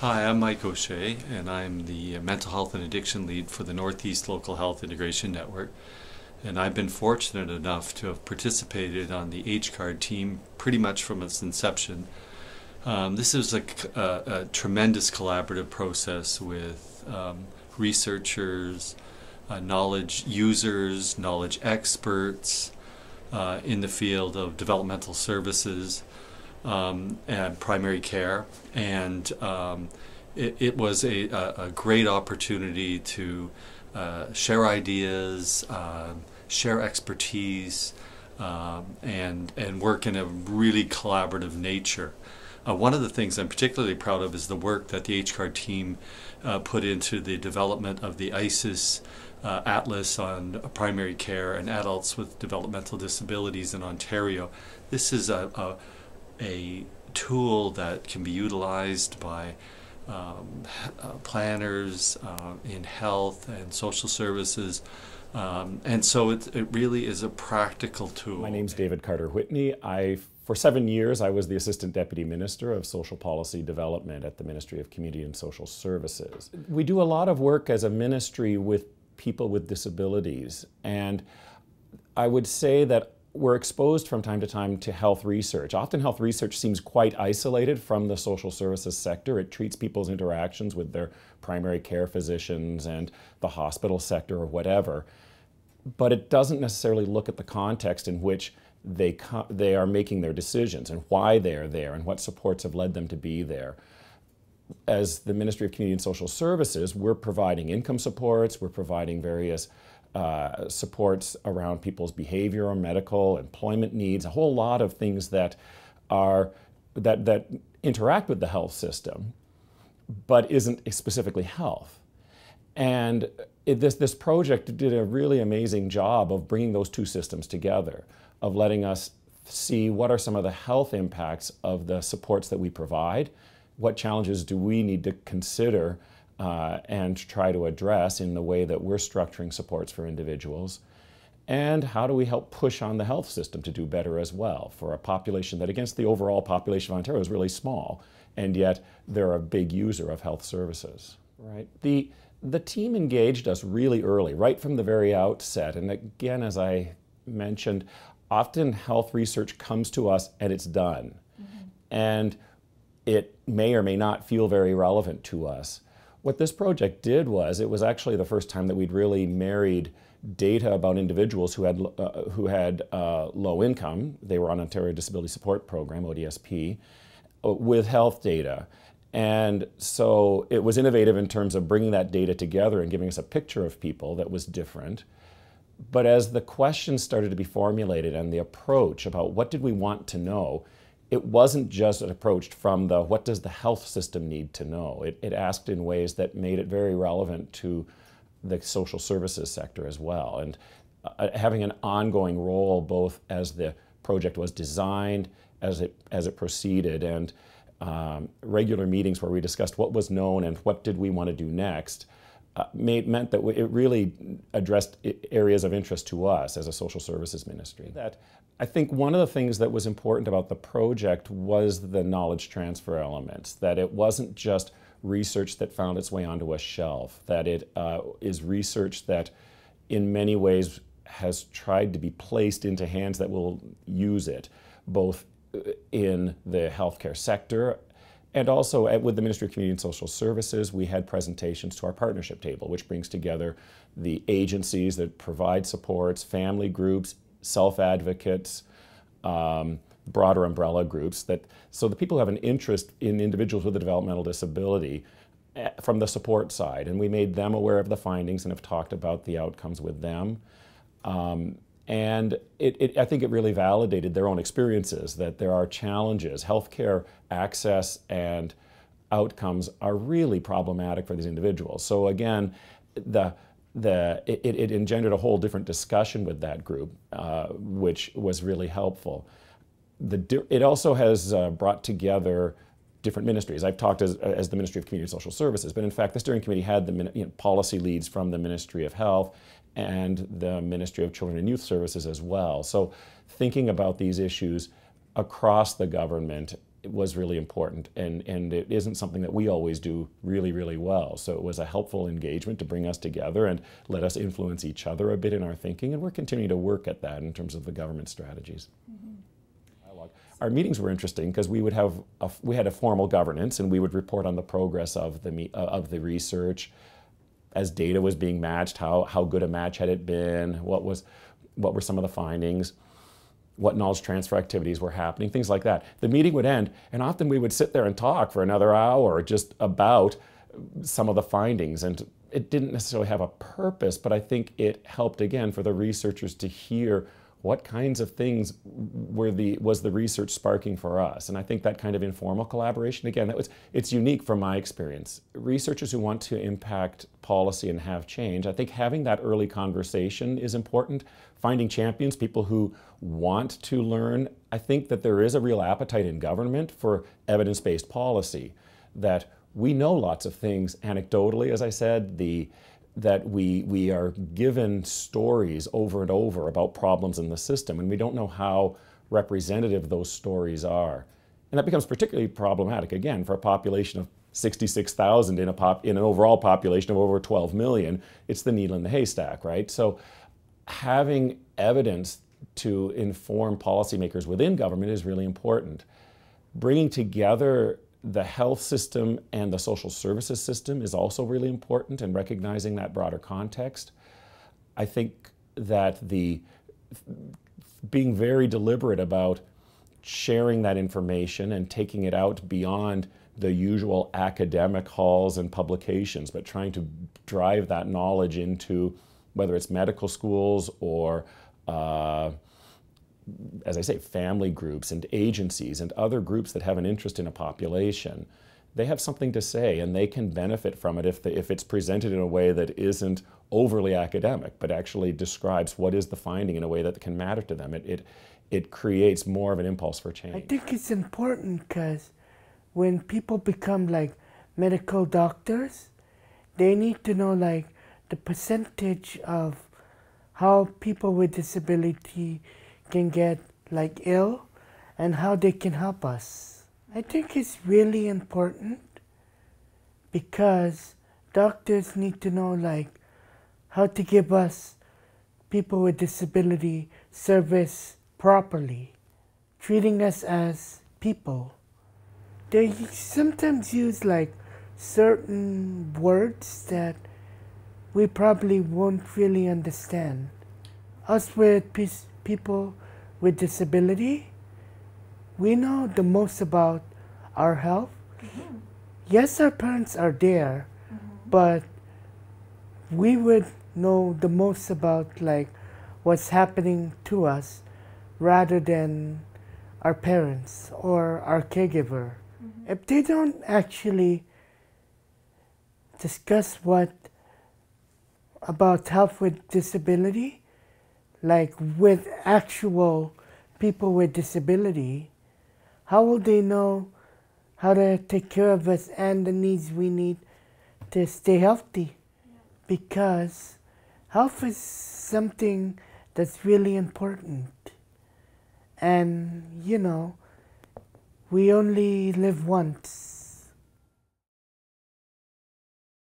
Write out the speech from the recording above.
Hi, I'm Mike O'Shea, and I'm the mental health and addiction lead for the Northeast Local Health Integration Network. And I've been fortunate enough to have participated on the HCARDD team pretty much from its inception. Um, this is a, a, a, tremendous collaborative process with um, researchers, uh, knowledge users, knowledge experts uh, in the field of developmental services um, and primary care. And um, it, it, was a, a, great opportunity to uh, share ideas, uh, share expertise, um, and, and work in a really collaborative nature. Uh, one of the things I'm particularly proud of is the work that the HCARDD team uh, put into the development of the ICES uh, Atlas on primary care and adults with developmental disabilities in Ontario. This is a, a a tool that can be utilized by um, uh, planners uh, in health and social services. Um, and so it, it really is a practical tool. My name is David Carter Whitney. I, for seven years, I was the Assistant Deputy Minister of Social Policy Development at the Ministry of Community and Social Services. We do a lot of work as a ministry with people with disabilities. And I would say that we're exposed from time to time to health research. Often, health research seems quite isolated from the social services sector. It treats people's interactions with their primary care physicians and the hospital sector or whatever. But it doesn't necessarily look at the context in which they, they are making their decisions and why they are there and what supports have led them to be there. As the Ministry of Community and Social Services, we're providing income supports, we're providing various uh, supports around people's behavioral, medical, employment needs, a whole lot of things that are that that interact with the health system, but isn't specifically health. And it, this this project did a really amazing job of bringing those two systems together, of letting us see what are some of the health impacts of the supports that we provide, what challenges do we need to consider uh, and try to address in the way that we're structuring supports for individuals. And how do we help push on the health system to do better as well for a population that, against the overall population of Ontario, is really small, and yet they're a big user of health services. Right. The the team engaged us really early, right from the very outset. And again, as I mentioned, often health research comes to us and it's done, mm-hmm. and it may or may not feel very relevant to us. What this project did was it was actually the first time that we'd really married data about individuals who had, uh, who had uh, low income, they were on Ontario Disability Support Program, ODSP, uh, with health data. And so it was innovative in terms of bringing that data together and giving us a picture of people that was different. But as the questions started to be formulated and the approach about what did we want to know, it wasn't just approached from the what does the health system need to know. It, it asked in ways that made it very relevant to the social services sector as well. And uh, having an ongoing role both as the project was designed, as it, as it proceeded, and um, regular meetings where we discussed what was known and what did we want to do next uh, made, meant that it really addressed areas of interest to us as a social services ministry. That I think one of the things that was important about the project was the knowledge transfer elements, that it wasn't just research that found its way onto a shelf, that it uh, is research that in many ways has tried to be placed into hands that will use it, both uh, in the healthcare sector and also with the Ministry of Community and Social Services, we had presentations to our partnership table, which brings together the agencies that provide supports, family groups, self-advocates, um, broader umbrella groups. That so the people who have an interest in individuals with a developmental disability eh, from the support side, and we made them aware of the findings and have talked about the outcomes with them. Um, and it, it, I think it really validated their own experiences that there are challenges. Healthcare access and outcomes are really problematic for these individuals. So again, the the it, it engendered a whole different discussion with that group, uh, which was really helpful. The, it also has uh, brought together different ministries. I've talked as, as the Ministry of Community and Social Services, but in fact, the steering committee had the you know, policy leads from the Ministry of Health and the Ministry of Children and Youth Services as well. So, thinking about these issues across the government was really important and, and it isn't something that we always do really really well so it was a helpful engagement to bring us together and let us influence each other a bit in our thinking and we're continuing to work at that in terms of the government strategies mm-hmm. our meetings were interesting because we would have a, we had a formal governance and we would report on the progress of the of the research as data was being matched how how good a match had it been what was what were some of the findings what knowledge transfer activities were happening, things like that. The meeting would end, and often we would sit there and talk for another hour just about some of the findings. And it didn't necessarily have a purpose, but I think it helped again for the researchers to hear what kinds of things were the was the research sparking for us? And i think that kind of informal collaboration again that was it's unique from my experience. Researchers who want to impact policy and have change i think having that early conversation is important. Finding champions people who want to learn i think that there is a real appetite in government for evidence-based policy that we know lots of things. Anecdotally as i said the that we, we are given stories over and over about problems in the system, and we don't know how representative those stories are. And that becomes particularly problematic, again, for a population of 66,000 in, a pop, in an overall population of over 12 million. It's the needle in the haystack, right? So having evidence to inform policymakers within government is really important. Bringing together the health system and the social services system is also really important in recognizing that broader context. I think that the being very deliberate about sharing that information and taking it out beyond the usual academic halls and publications, but trying to drive that knowledge into whether it's medical schools or uh, as I say, family groups and agencies and other groups that have an interest in a population, they have something to say and they can benefit from it if, the, if it's presented in a way that isn't overly academic, but actually describes what is the finding in a way that can matter to them. It, it, it creates more of an impulse for change. I think it's important because when people become like medical doctors, they need to know like the percentage of how people with disability can get like ill and how they can help us. I think it's really important because doctors need to know like how to give us people with disability service properly, treating us as people. They sometimes use like certain words that we probably won't really understand. Us with people with disability, we know the most about our health. Mm-hmm. Yes, our parents are there, mm-hmm. but we would know the most about like what's happening to us rather than our parents or our caregiver. Mm-hmm. If they don't actually discuss what about health with disability, like with actual people with disability, how will they know how to take care of us and the needs we need to stay healthy? Because health is something that's really important. And, you know, we only live once.